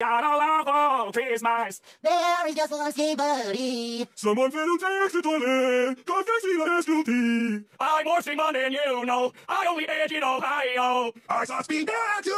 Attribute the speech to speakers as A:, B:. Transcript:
A: Gyatt a lot for Christmas.
B: There is just one skibidi.
C: Someone fell down the toilet, cause they see less guilty.
A: I'm more sigma than you know. I only age in Ohio.
C: I saw speed down to